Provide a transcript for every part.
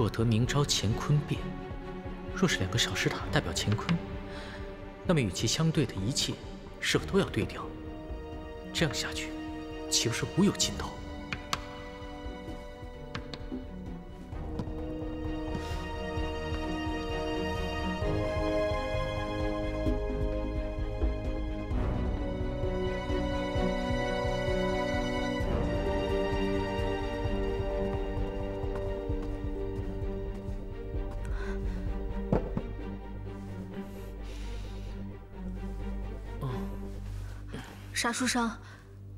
若得明朝乾坤变，若是两个小石塔代表乾坤，那么与其相对的一切是否都要对调？这样下去，岂不是无有尽头？傻书生，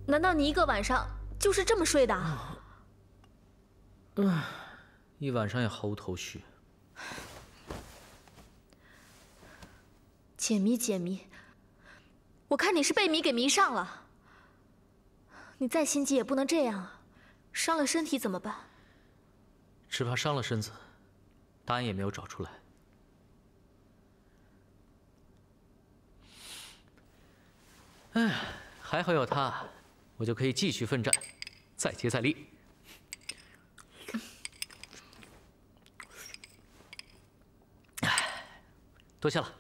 难道你一个晚上就是这么睡的？唉，一晚上也毫无头绪。解谜，解谜！我看你是被谜给迷上了。你再心急也不能这样啊，伤了身体怎么办？只怕伤了身子，答案也没有找出来。唉。还好有他，我就可以继续奋战，再接再厉。多谢了。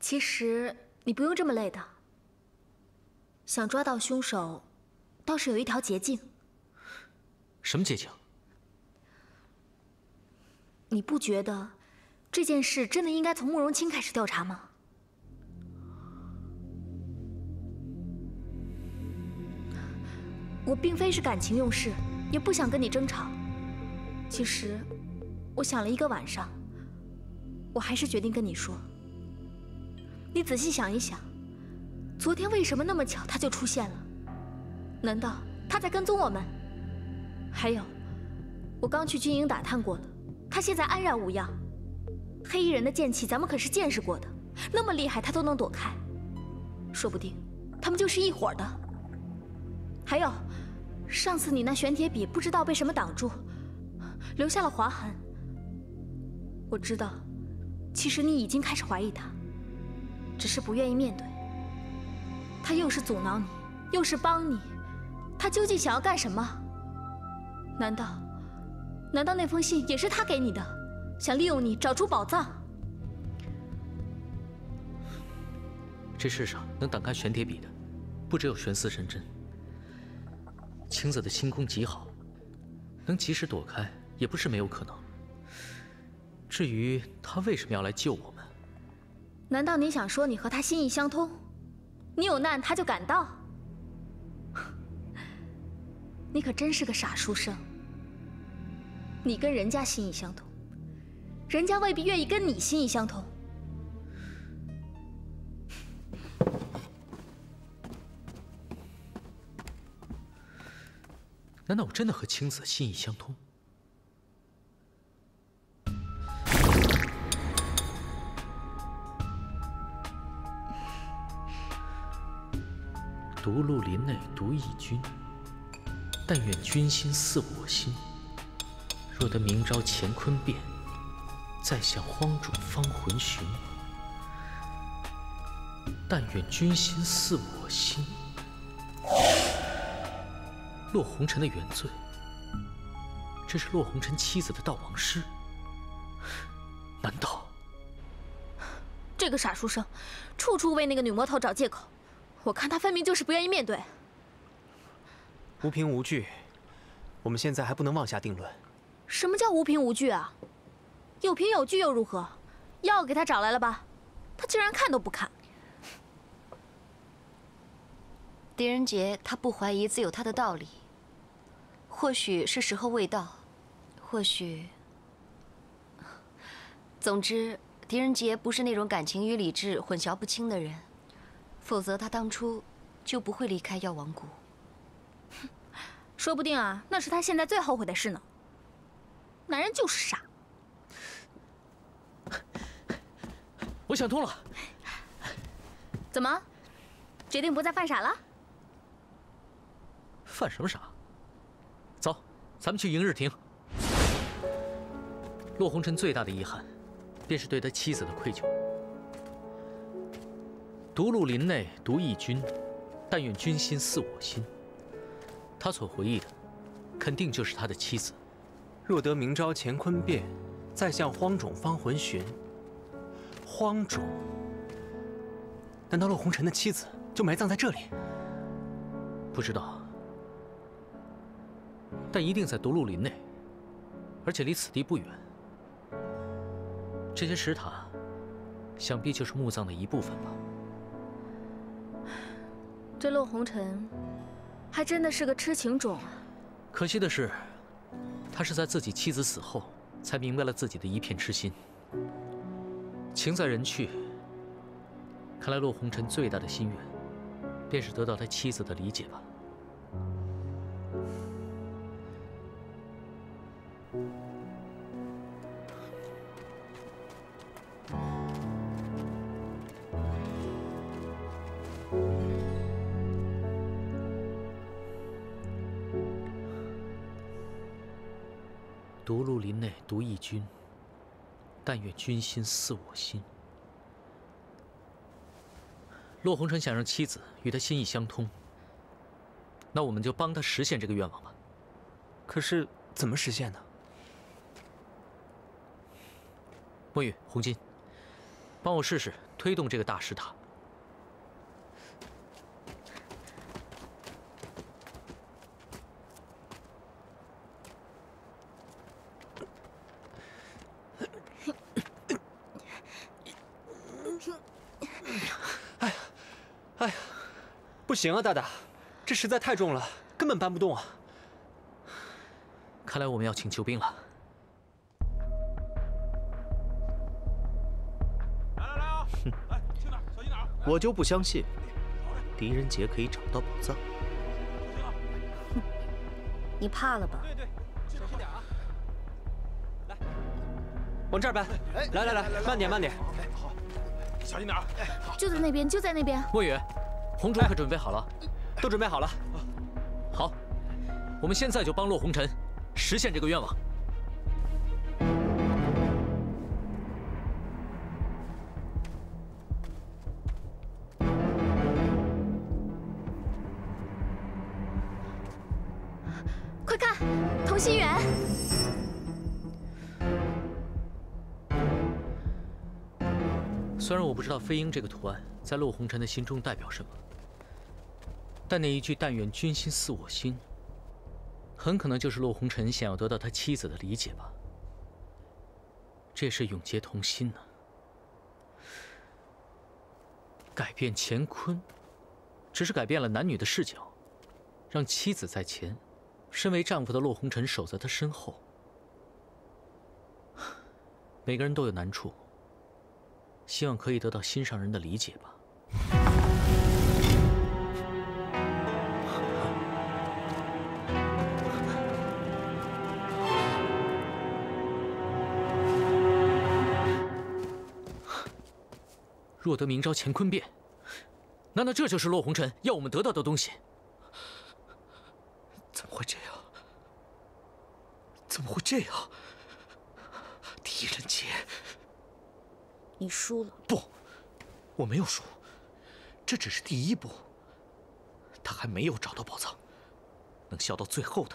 其实你不用这么累的。想抓到凶手，倒是有一条捷径。什么捷径？你不觉得？这件事真的应该从慕容清开始调查吗？我并非是感情用事，也不想跟你争吵。其实，我想了一个晚上，我还是决定跟你说。你仔细想一想，昨天为什么那么巧他就出现了？难道他在跟踪我们？还有，我刚去军营打探过了，他现在安然无恙。黑衣人的剑气，咱们可是见识过的，那么厉害，他都能躲开，说不定他们就是一伙的。还有，上次你那玄铁笔不知道被什么挡住，留下了划痕。我知道，其实你已经开始怀疑他，只是不愿意面对。他又是阻挠你，又是帮你，他究竟想要干什么？难道，难道那封信也是他给你的？想利用你找出宝藏。这世上能挡开玄铁笔的，不只有玄思神针。青子的轻功极好，能及时躲开，也不是没有可能。至于他为什么要来救我们，难道你想说你和他心意相通？你有难他就赶到？你可真是个傻书生。你跟人家心意相通。人家未必愿意跟你心意相通。难道我真的和青子心意相通？独鹿林内独一君，但愿君心似我心。若得明朝乾坤变。再向荒冢方魂寻，但愿君心似我心。洛红尘的原罪，这是洛红尘妻子的悼亡诗。难道这个傻书生，处处为那个女魔头找借口？我看他分明就是不愿意面对。无凭无据，我们现在还不能妄下定论。什么叫无凭无据啊？有凭有据又如何？药给他找来了吧？他竟然看都不看。狄仁杰他不怀疑自有他的道理。或许是时候未到，或许……总之，狄仁杰不是那种感情与理智混淆不清的人，否则他当初就不会离开药王谷。说不定啊，那是他现在最后悔的事呢。男人就是傻。我想通了，怎么，决定不再犯傻了？犯什么傻？走，咱们去迎日亭。洛红尘最大的遗憾，便是对他妻子的愧疚。独鹿林内独忆君，但愿君心似我心。他所回忆的，肯定就是他的妻子。若得明朝乾坤变，再向荒冢方魂寻。荒冢？难道陆红尘的妻子就埋葬在这里？不知道，但一定在独鹿林内，而且离此地不远。这些石塔，想必就是墓葬的一部分吧。这陆红尘，还真的是个痴情种啊！可惜的是，他是在自己妻子死后，才明白了自己的一片痴心。情在人去，看来陆红尘最大的心愿，便是得到他妻子的理解吧。君心似我心。骆红尘想让妻子与他心意相通，那我们就帮他实现这个愿望吧。可是怎么实现呢？墨玉、红巾，帮我试试推动这个大石塔。行啊，大大，这实在太重了，根本搬不动啊！看来我们要请救兵了。来来来啊！来，轻点，小心点啊！我就不相信，狄仁杰可以找到宝藏。小心啊！你怕了吧？对对，小心点啊！来，往这儿搬。来来来，慢点慢点。哎，好，小心点啊！哎，好。就在那边，就在那边。墨雨，红烛可准备好了？都准备好了。好，我们现在就帮洛红尘实现这个愿望。快看，同心圆！虽然我不知道飞鹰这个图案在洛红尘的心中代表什么，但那一句“但愿君心似我心”，很可能就是骆红尘想要得到他妻子的理解吧。这是永结同心呢。改变乾坤，只是改变了男女的视角，让妻子在前，身为丈夫的骆红尘守在他身后。每个人都有难处。希望可以得到心上人的理解吧。若得明朝乾坤变，难道这就是洛红尘要我们得到的东西？怎么会这样？怎么会这样？狄仁杰，你输了。不，我没有输，这只是第一步。他还没有找到宝藏，能笑到最后的，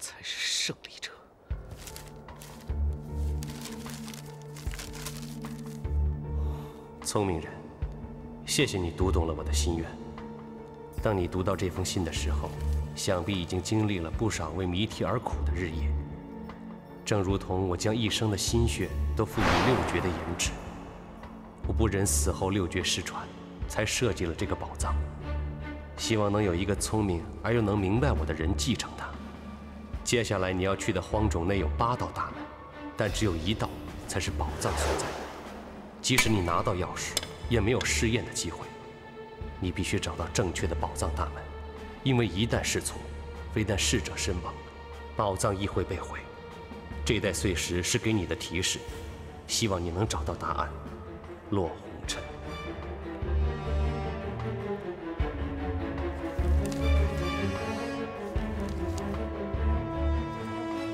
才是胜利者。聪明人，谢谢你读懂了我的心愿。当你读到这封信的时候，想必已经经历了不少为谜题而苦的日夜。正如同我将一生的心血都付予六绝的研制，我不忍死后六绝失传，才设计了这个宝藏，希望能有一个聪明而又能明白我的人继承它。接下来你要去的荒冢内有八道大门，但只有一道才是宝藏所在。即使你拿到钥匙，也没有试验的机会。你必须找到正确的宝藏大门，因为一旦试错，非但逝者身亡，宝藏亦会被毁。这袋碎石是给你的提示，希望你能找到答案。落红尘。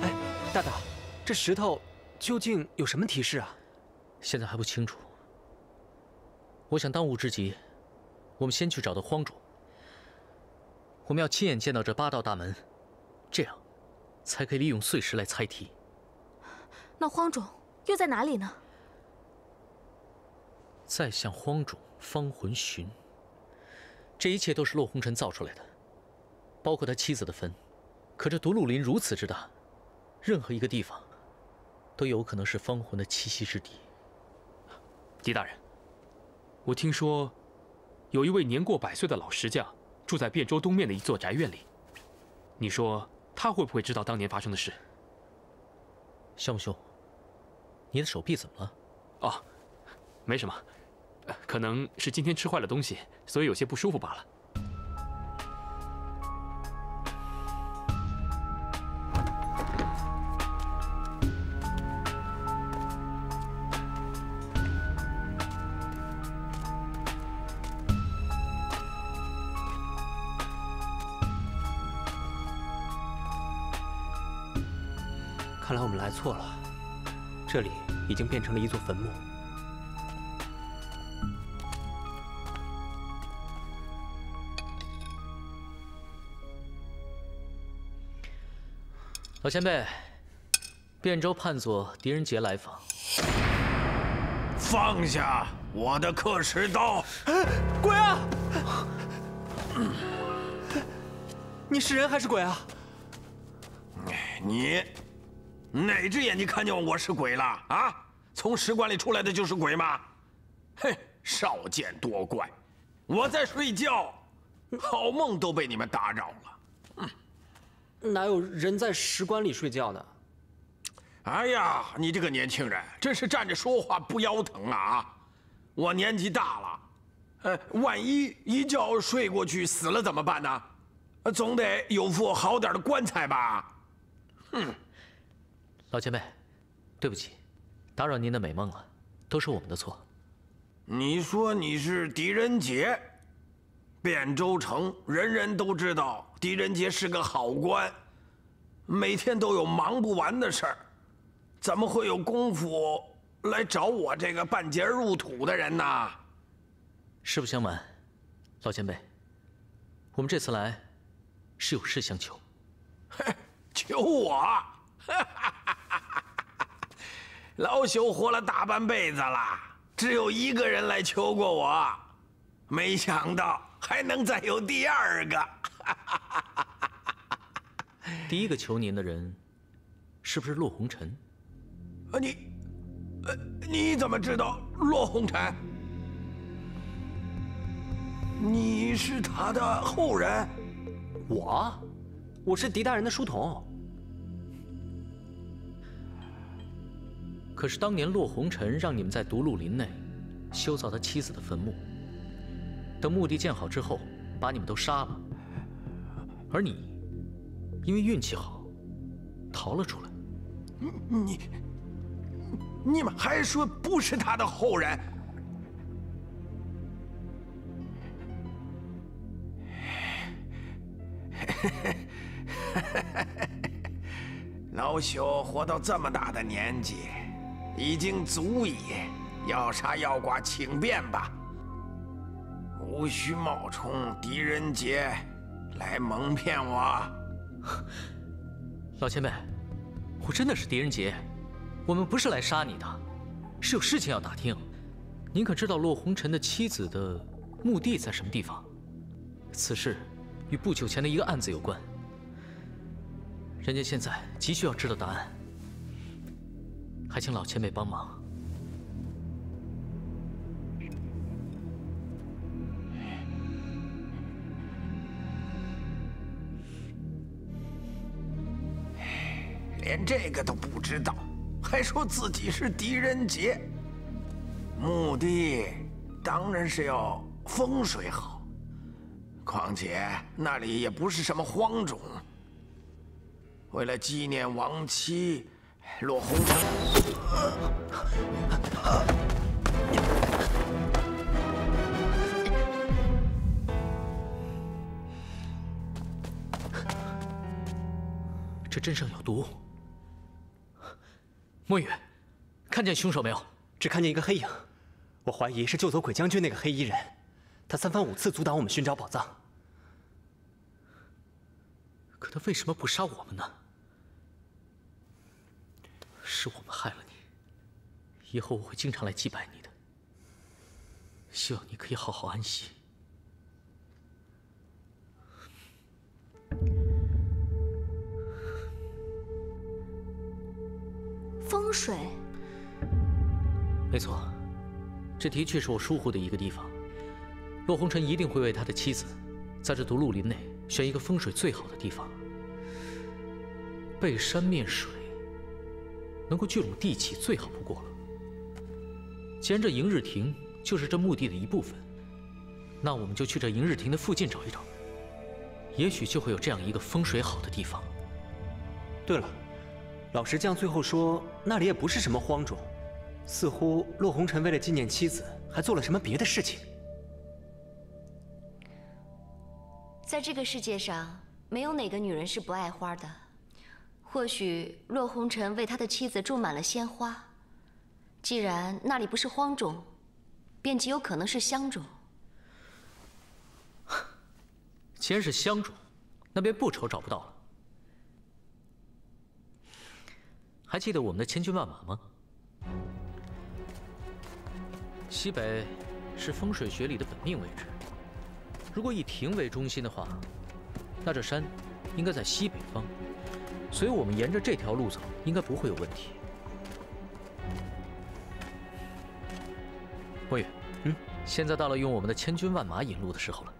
哎，大大，这石头究竟有什么提示啊？现在还不清楚。我想当务之急，我们先去找到荒冢。我们要亲眼见到这八道大门，这样才可以利用碎石来猜题。那荒冢又在哪里呢？再向荒冢方魂寻。这一切都是洛红尘造出来的，包括他妻子的坟。可这独鹿林如此之大，任何一个地方都有可能是方魂的栖息之地。狄大人，我听说有一位年过百岁的老石匠住在汴州东面的一座宅院里，你说他会不会知道当年发生的事？项木兄，你的手臂怎么了？哦，没什么，可能是今天吃坏了东西，所以有些不舒服罢了。成了一座坟墓。老前辈，汴州叛左狄仁杰来访。放下我的刻石刀！鬼啊！你是人还是鬼啊？你哪只眼睛看见我是鬼了啊？从石棺里出来的就是鬼吗？嘿，少见多怪！我在睡觉，好梦都被你们打扰了。哪有人在石棺里睡觉呢？哎呀，你这个年轻人，真是站着说话不腰疼啊！我年纪大了，呃，万一一觉睡过去死了怎么办呢？总得有副好点的棺材吧？哼！老前辈，对不起，打扰您的美梦了，都是我们的错。你说你是狄仁杰，汴州城人人都知道狄仁杰是个好官，每天都有忙不完的事儿，怎么会有功夫来找我这个半截入土的人呢？实不相瞒，老前辈，我们这次来是有事相求。求我？老朽活了大半辈子了，只有一个人来求过我，没想到还能再有第二个。第一个求您的人，是不是骆红尘？啊，你，呃，你怎么知道骆红尘？你是他的后人？我，我是狄大人的书童。可是当年洛红尘让你们在独鹿林内修造他妻子的坟墓，等墓地建好之后，把你们都杀了，而你因为运气好逃了出来。你，你们还说不是他的后人？老朽活到这么大的年纪。已经足以，要杀要剐请便吧，无需冒充狄仁杰来蒙骗我。老前辈，我真的是狄仁杰，我们不是来杀你的，是有事情要打听。您可知道骆红尘的妻子的墓地在什么地方？此事与不久前的一个案子有关，人家现在急需要知道答案。还请老前辈帮忙。连这个都不知道，还说自己是狄仁杰。墓地当然是要风水好，况且那里也不是什么荒冢。为了纪念亡妻。落红尘，这针上有毒。墨雨，看见凶手没有？只看见一个黑影，我怀疑是救走鬼将军那个黑衣人，他三番五次阻挡我们寻找宝藏。可他为什么不杀我们呢？是我们害了你。以后我会经常来祭拜你的，希望你可以好好安息。风水，没错，这的确是我疏忽的一个地方。洛红尘一定会为他的妻子，在这独鹿林内选一个风水最好的地方，背山面水，能够聚拢地气，最好不过了。既然这迎日亭就是这墓地的一部分，那我们就去这迎日亭的附近找一找，也许就会有这样一个风水好的地方。对了，老石匠最后说那里也不是什么荒冢，似乎洛红尘为了纪念妻子，还做了什么别的事情。在这个世界上，没有哪个女人是不爱花的。或许洛红尘为他的妻子种满了鲜花。既然那里不是荒冢，便极有可能是香冢。既然是香冢，那便不愁找不到了。还记得我们的千军万马吗？西北是风水学里的本命位置。如果以亭为中心的话，那这山应该在西北方，所以我们沿着这条路走，应该不会有问题。墨雨，嗯，现在到了用我们的千军万马引路的时候了。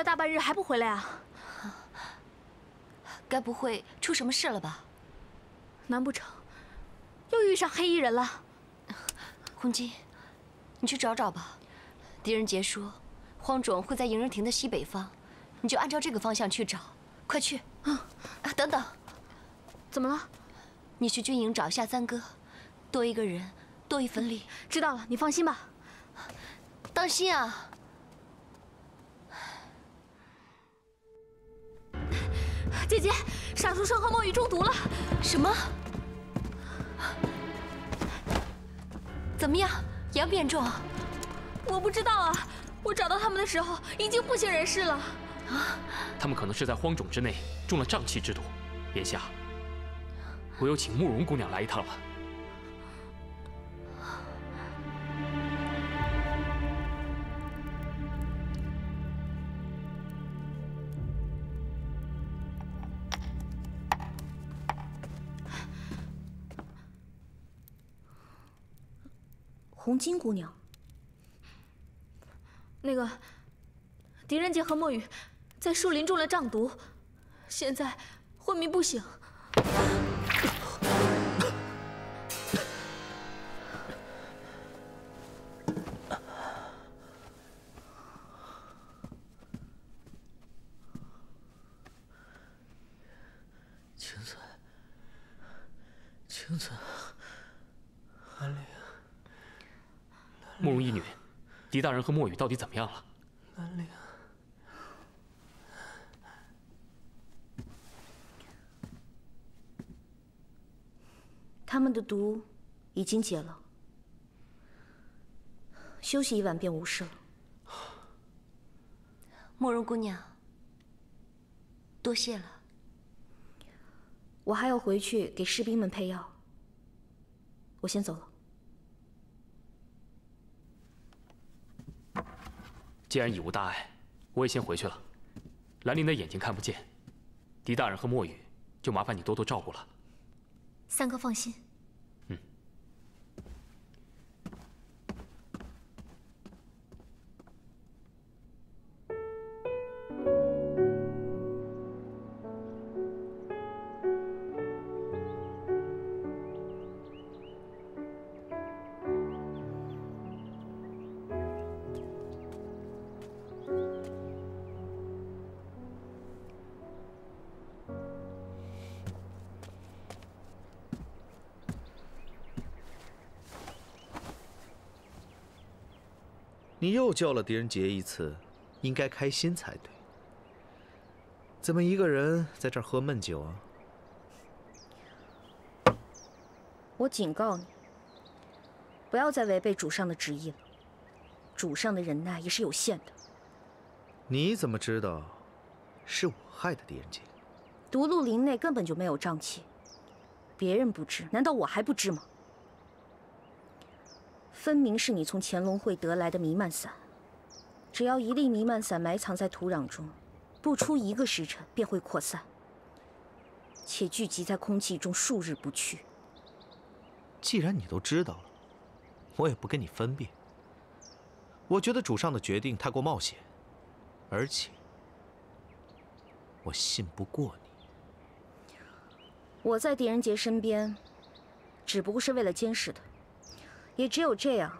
了大半日还不回来啊？该不会出什么事了吧？难不成又遇上黑衣人了？红巾，你去找找吧。狄仁杰说，荒冢会在迎人亭的西北方，你就按照这个方向去找。快去！啊，等等，怎么了？你去军营找一下三哥，多一个人，多一份力。知道了，你放心吧。当心啊！姐姐，傻书生和墨雨中毒了。什么？怎么样？严不严重？我不知道啊。我找到他们的时候，已经不省人事了。啊！他们可能是在荒冢之内中了瘴气之毒。眼下，我有请慕容姑娘来一趟了。红巾姑娘，那个狄仁杰和墨雨在树林中了瘴毒，现在昏迷不醒。狄大人和墨雨到底怎么样了？兰陵，他们的毒已经解了，休息一晚便无事了。慕容姑娘，多谢了。我还要回去给士兵们配药，我先走了。既然已无大碍，我也先回去了。兰陵的眼睛看不见，狄大人和墨雨就麻烦你多多照顾了。三哥放心。你又救了狄仁杰一次，应该开心才对。怎么一个人在这儿喝闷酒啊？我警告你，不要再违背主上的旨意了。主上的忍耐也是有限的。你怎么知道是我害的狄仁杰？独鹿林内根本就没有瘴气，别人不知，难道我还不知吗？分明是你从乾隆会得来的弥漫散。只要一粒弥漫散埋藏在土壤中，不出一个时辰便会扩散，且聚集在空气中数日不去。既然你都知道了，我也不跟你分辨。我觉得主上的决定太过冒险，而且我信不过你。我在狄仁杰身边，只不过是为了监视他。也只有这样，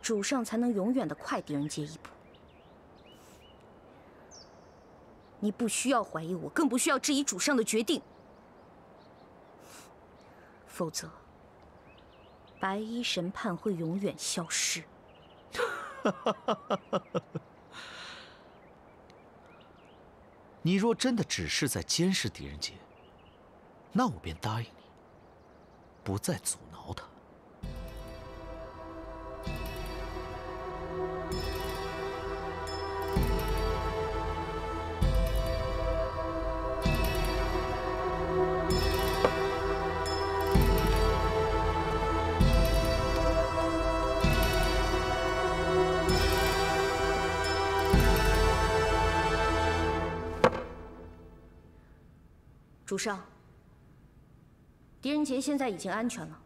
主上才能永远的快狄仁杰一步。你不需要怀疑我，更不需要质疑主上的决定。否则，白衣审判会永远消失。你若真的只是在监视狄仁杰，那我便答应你，不再阻主上，狄仁杰现在已经安全了，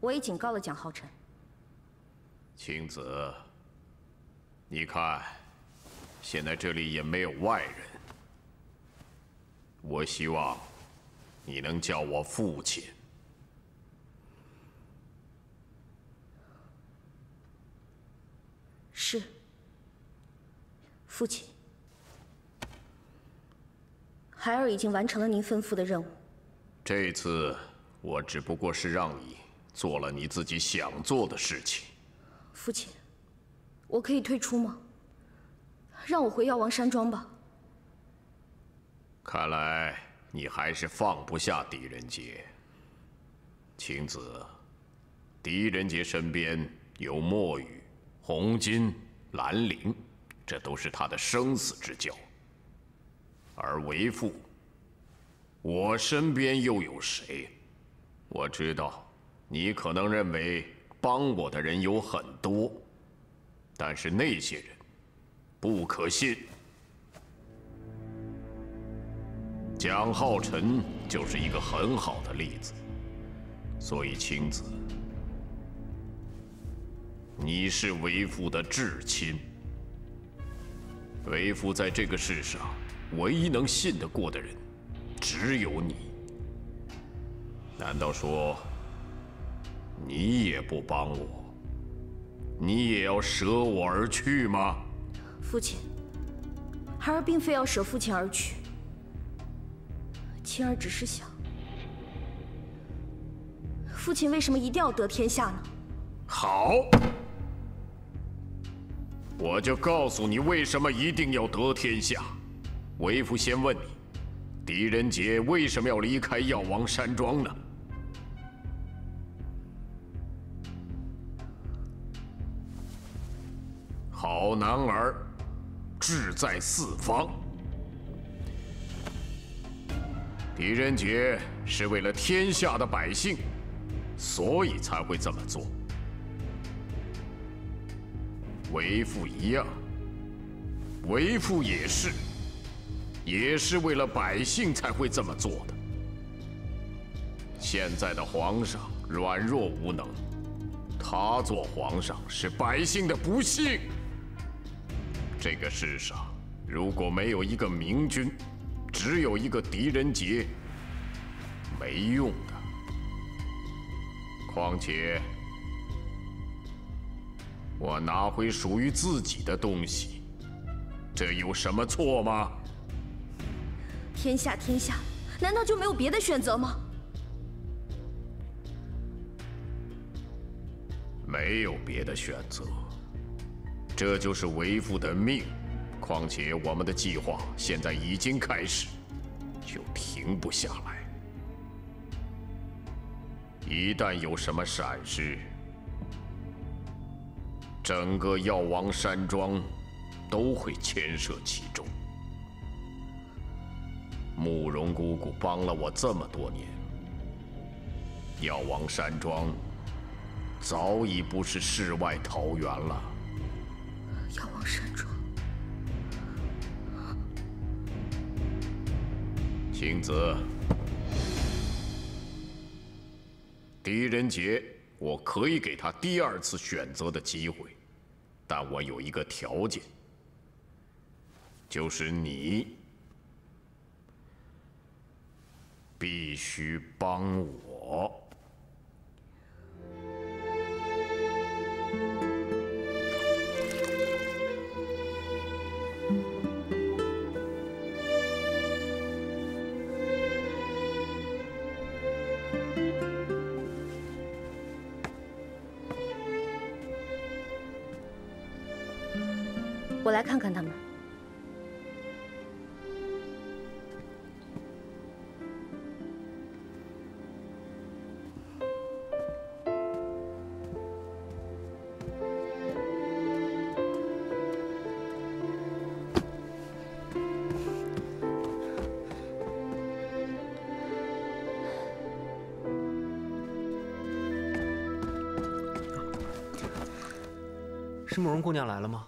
我也警告了蒋浩辰。青子，你看，现在这里也没有外人，我希望你能叫我父亲。是，父亲。孩儿已经完成了您吩咐的任务。这次我只不过是让你做了你自己想做的事情。父亲，我可以退出吗？让我回药王山庄吧。看来你还是放不下狄仁杰。晴子，狄仁杰身边有墨雨、红巾、兰陵，这都是他的生死之交。而为父，我身边又有谁？我知道，你可能认为帮我的人有很多，但是那些人不可信。蒋浩辰就是一个很好的例子。所以，青子，你是为父的至亲。为父在这个世上。唯一能信得过的人，只有你。难道说，你也不帮我？你也要舍我而去吗？父亲，孩儿并非要舍父亲而去，青儿只是想，父亲为什么一定要得天下呢？好，我就告诉你为什么一定要得天下。为父先问你，狄仁杰为什么要离开药王山庄呢？好男儿，志在四方。狄仁杰是为了天下的百姓，所以才会这么做。为父一样，为父也是。也是为了百姓才会这么做的。现在的皇上软弱无能，他做皇上是百姓的不幸。这个世上如果没有一个明君，只有一个狄仁杰，没用的。况且，我拿回属于自己的东西，这有什么错吗？天下天下，难道就没有别的选择吗？没有别的选择，这就是为父的命。况且我们的计划现在已经开始，就停不下来。一旦有什么闪失，整个药王山庄都会牵涉其中。慕容姑姑帮了我这么多年，药王山庄早已不是世外桃源了。药王山庄，青子，狄仁杰，我可以给他第二次选择的机会，但我有一个条件，就是你必须帮我。我来看看他们。是慕容姑娘来了吗？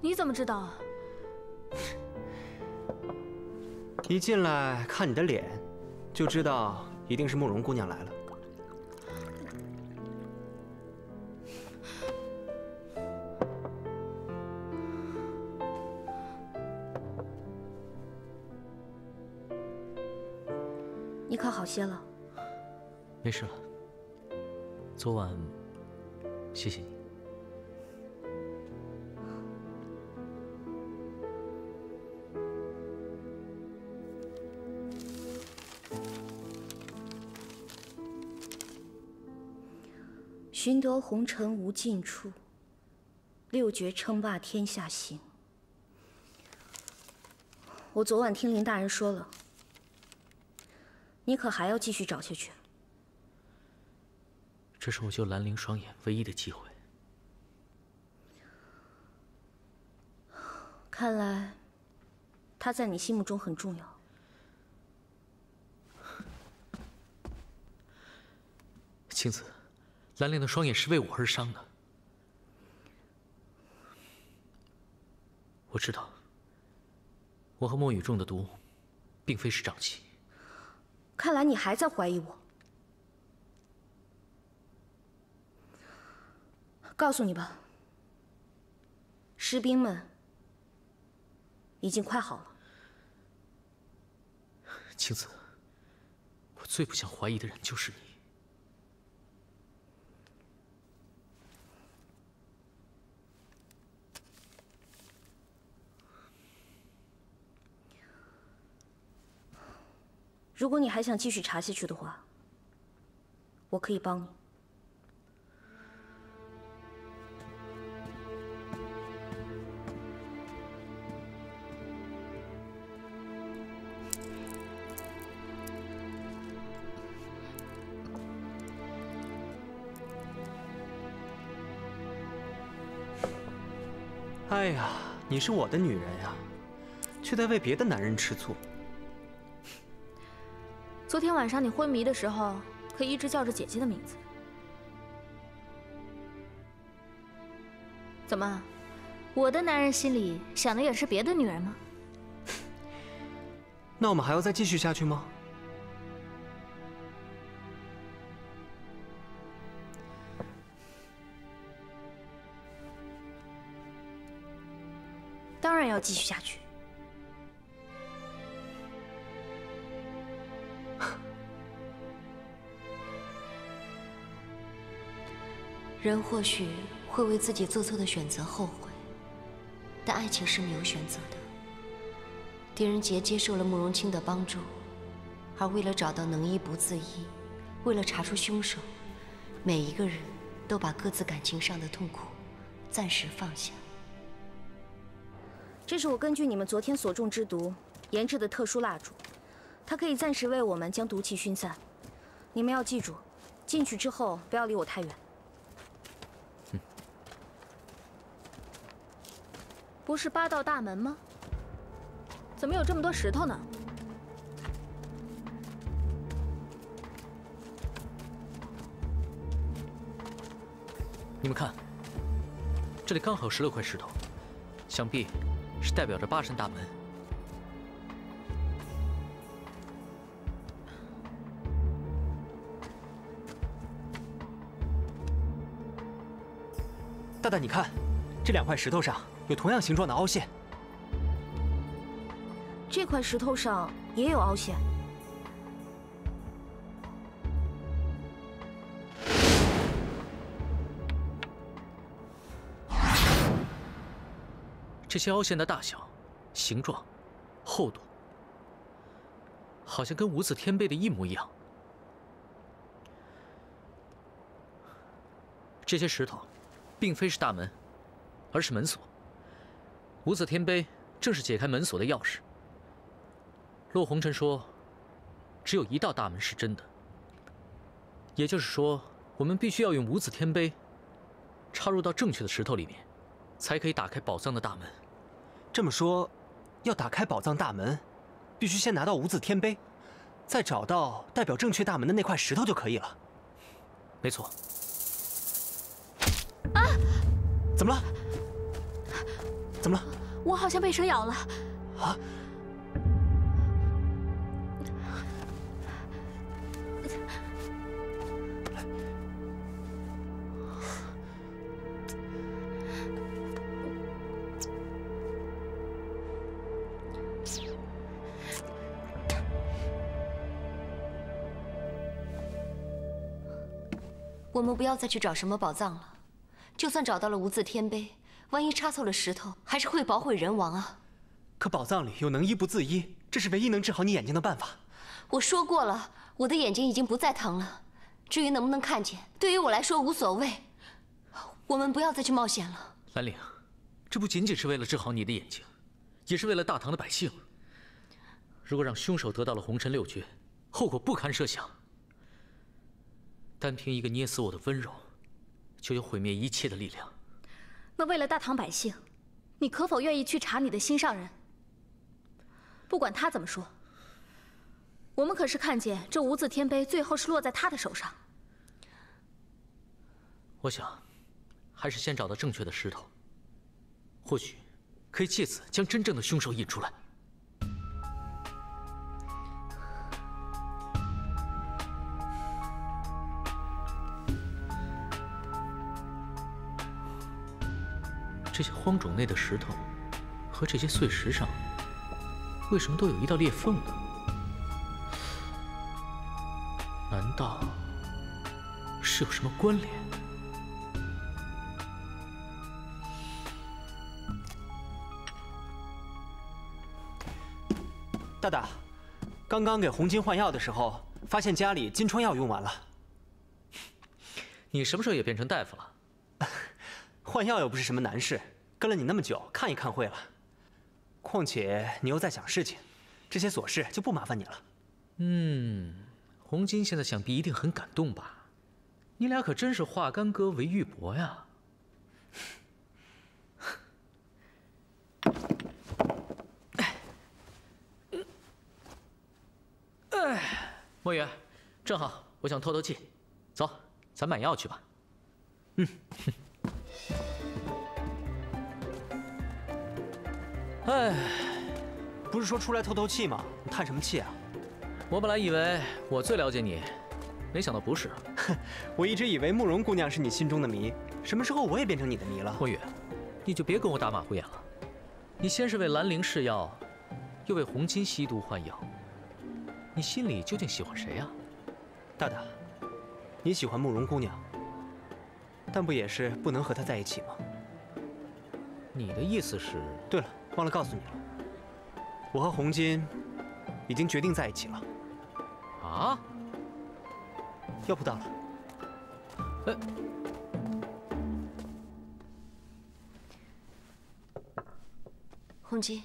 你怎么知道啊？一进来看你的脸，就知道一定是慕容姑娘来了。你可好些了？没事了。昨晚，谢谢你。寻得红尘无尽处，六绝称霸天下行。我昨晚听林大人说了，你可还要继续找下去？这是我救兰陵双眼唯一的机会。看来，他在你心目中很重要。青子，兰陵的双眼是为我而伤的。我知道，我和莫雨中的毒，并非是瘴气。看来你还在怀疑我。告诉你吧，士兵们已经快好了。青子，我最不想怀疑的人就是你。如果你还想继续查下去的话，我可以帮你。哎呀，你是我的女人呀，却在为别的男人吃醋。昨天晚上你昏迷的时候，可一直叫着姐姐的名字。怎么，我的男人心里想的也是别的女人吗？那我们还要再继续下去吗？当然要继续下去。人或许会为自己做错的选择后悔，但爱情是没有选择的。狄仁杰接受了慕容清的帮助，而为了找到能医不自医，为了查出凶手，每一个人都把各自感情上的痛苦暂时放下。这是我根据你们昨天所中之毒研制的特殊蜡烛，它可以暂时为我们将毒气熏散。你们要记住，进去之后不要离我太远。不是八道大门吗？怎么有这么多石头呢？你们看，这里刚好十六块石头，想必是代表着八神大门。大大，你看，这两块石头上有同样形状的凹陷。这块石头上也有凹陷。这些凹陷的大小、形状、厚度，好像跟无字天碑的一模一样。这些石头，并非是大门，而是门锁。无字天碑正是解开门锁的钥匙。洛红尘说，只有一道大门是真的。也就是说，我们必须要用无字天碑插入到正确的石头里面，才可以打开宝藏的大门。这么说，要打开宝藏大门，必须先拿到无字天碑，再找到代表正确大门的那块石头就可以了。没错。啊！怎么了？怎么了？我好像被蛇咬了。啊！我们不要再去找什么宝藏了，就算找到了无字天碑，万一插错了石头，还是会保毁人亡啊！可宝藏里有能医不自医，这是唯一能治好你眼睛的办法。我说过了，我的眼睛已经不再疼了。至于能不能看见，对于我来说无所谓。我们不要再去冒险了。兰陵，这不仅仅是为了治好你的眼睛，也是为了大唐的百姓。如果让凶手得到了红尘六绝，后果不堪设想。单凭一个捏死我的温柔，就有毁灭一切的力量。那为了大唐百姓，你可否愿意去查你的心上人？不管他怎么说，我们可是看见这无字天碑最后是落在他的手上。我想，还是先找到正确的石头，或许可以借此将真正的凶手引出来。这些荒冢内的石头和这些碎石上，为什么都有一道裂缝呢？难道是有什么关联？大大，刚刚给红金换药的时候，发现家里金疮药用完了。你什么时候也变成大夫了？换药又不是什么难事，跟了你那么久，看一看会了。况且你又在想事情，这些琐事就不麻烦你了。嗯，红金现在想必一定很感动吧？你俩可真是化干戈为玉帛呀！哎，墨雨，正好我想透透气，走，咱买药去吧。嗯。哎，不是说出来透透气吗？你叹什么气啊？我本来以为我最了解你，没想到不是。哼，我一直以为慕容姑娘是你心中的谜，什么时候我也变成你的谜了？霍雨，你就别跟我打马虎眼了。你先是为兰陵试药，又为红金吸毒换药，你心里究竟喜欢谁呀？大大，你喜欢慕容姑娘，但不也是不能和她在一起吗？你的意思是？对了。忘了告诉你了，我和红金已经决定在一起了。啊！要不到了。红金，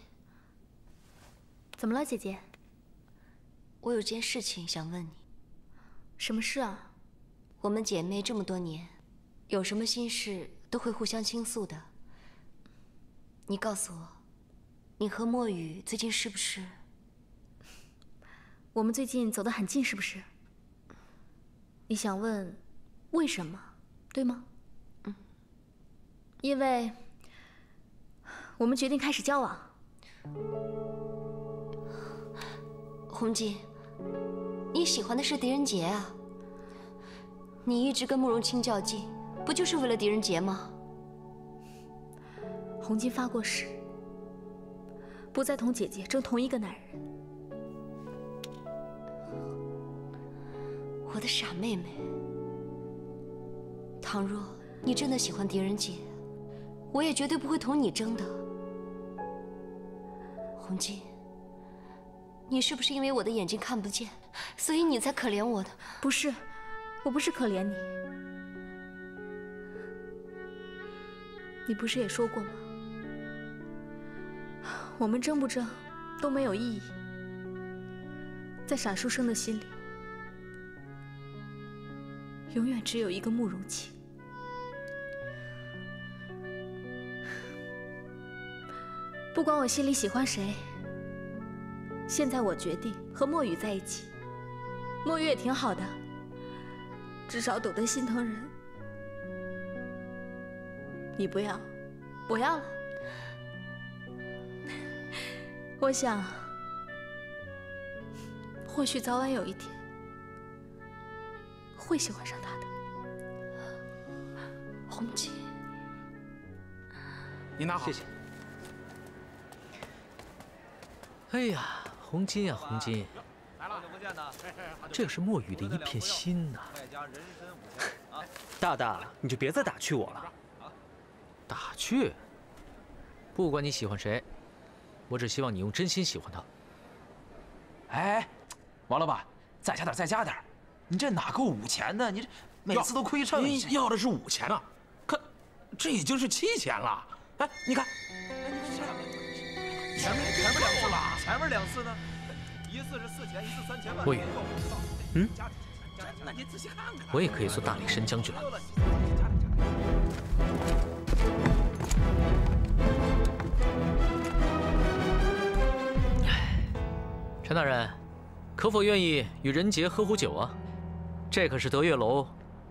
怎么了，姐姐？我有件事情想问你。什么事啊？我们姐妹这么多年，有什么心事都会互相倾诉的。你告诉我，你和墨雨最近是不是？我们最近走得很近，是不是？你想问为什么，对吗？嗯。因为我们决定开始交往。红姬，你喜欢的是狄仁杰啊？你一直跟慕容清较劲，不就是为了狄仁杰吗？红巾发过誓，不再同姐姐争同一个男人。我的傻妹妹，倘若你真的喜欢狄仁杰，我也绝对不会同你争的。红巾，你是不是因为我的眼睛看不见，所以你才可怜我的？不是，我不是可怜你。你不是也说过吗？我们争不争都没有意义，在傻书生的心里，永远只有一个慕容清。不管我心里喜欢谁，现在我决定和墨雨在一起。墨雨也挺好的，至少懂得心疼人。你不要，我要了。我想，或许早晚有一天会喜欢上他的。红姐，你拿好，谢谢。哎呀，红金呀，红金，这是墨雨的一片心呐。大大，你就别再打趣我了。打趣？不管你喜欢谁，我只希望你用真心喜欢他。哎，王老板，再加点，再加点！你这哪够五钱呢？你这每次都亏称。您要的是五钱啊，可这已经是七钱了。哎，你看，前面前面两次了，前面两次呢，一次是四钱，一次三钱半。墨雨，嗯，那你仔细看看。我也可以做大理神将军了。陈大人，可否愿意与仁杰喝壶酒啊？这可是德月楼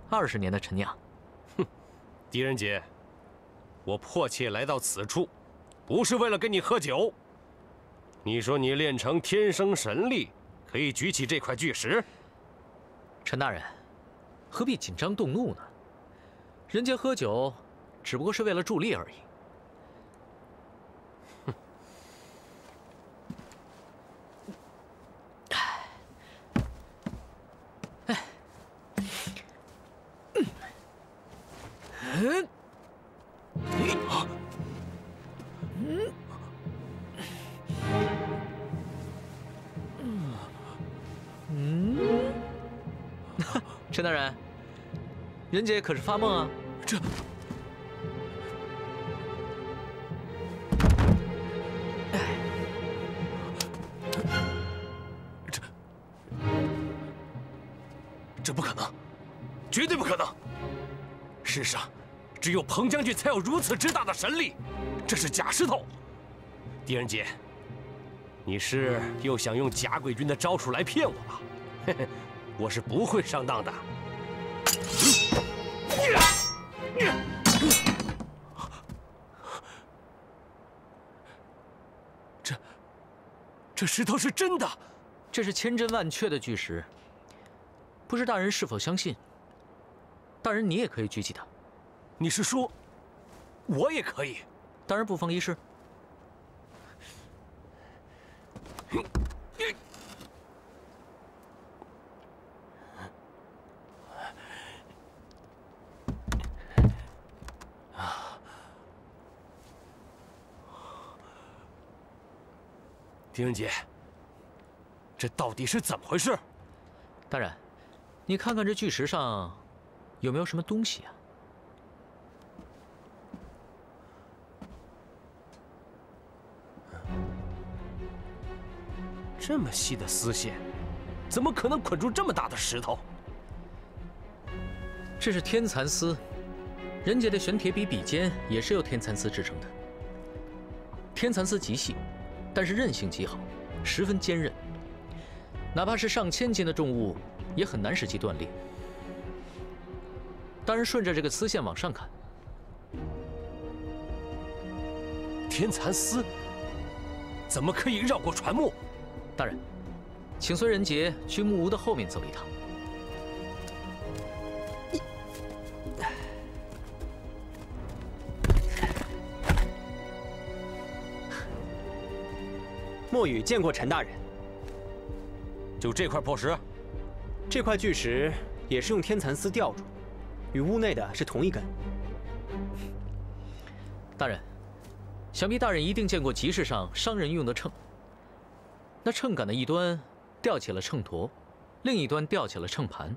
二十年的陈酿。哼，狄仁杰，我迫切来到此处，不是为了跟你喝酒。你说你练成天生神力，可以举起这块巨石。陈大人，何必紧张动怒呢？人杰喝酒，只不过是为了助力而已。陈大人，人杰可是发梦啊？这，这，这不可能，绝对不可能！世上。只有彭将军才有如此之大的神力，这是假石头。狄仁杰，你是又想用假鬼君的招数来骗我吧？我是不会上当的。这，这石头是真的，这是千真万确的巨石。不知大人是否相信？大人，你也可以举起它。你是说，我也可以？当然不妨一试。狄仁杰，这到底是怎么回事？大人，你看看这巨石上，有没有什么东西啊？这么细的丝线，怎么可能捆住这么大的石头？这是天蚕丝，人家的玄铁笔笔尖也是由天蚕丝制成的。天蚕丝极细，但是韧性极好，十分坚韧。哪怕是上千斤的重物，也很难使其断裂。当然，顺着这个丝线往上看，天蚕丝怎么可以绕过船木？大人，请孙仁杰去木屋的后面走一趟。墨雨见过陈大人。就这块破石，这块巨石也是用天蚕丝吊住，与屋内的是同一根。大人，想必大人一定见过集市上商人用的秤。那秤杆的一端吊起了秤砣，另一端吊起了秤盘。